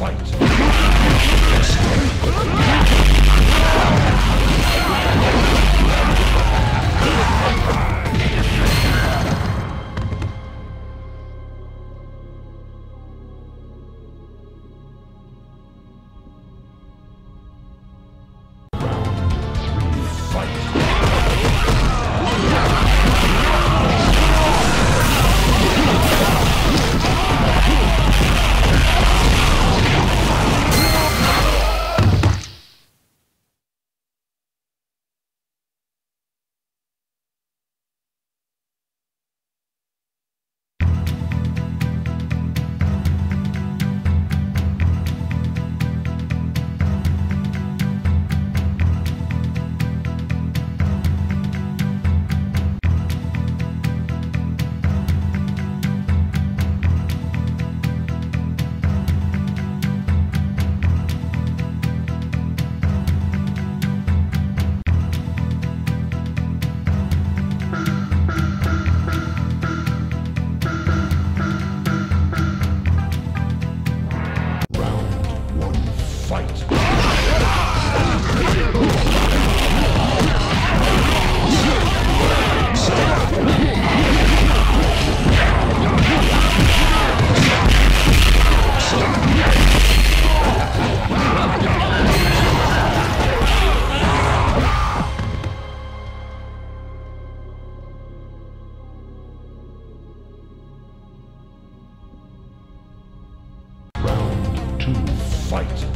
fight. fight.